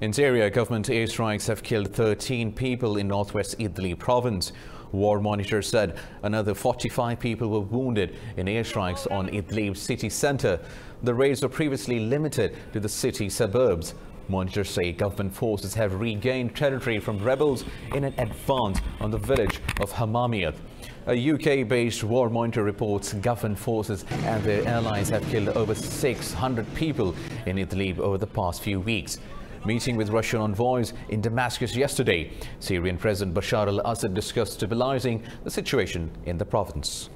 In Syria, government airstrikes have killed 13 people in northwest Idlib province. War Monitor said another 45 people were wounded in airstrikes on Idlib city centre. The raids were previously limited to the city suburbs. Monitors say government forces have regained territory from rebels in an advance on the village of Hamameyat. A UK-based War Monitor reports government forces and their allies have killed over 600 people in Idlib over the past few weeks. Meeting with Russian envoys in Damascus yesterday, Syrian President Bashar al-Assad discussed stabilizing the situation in the province.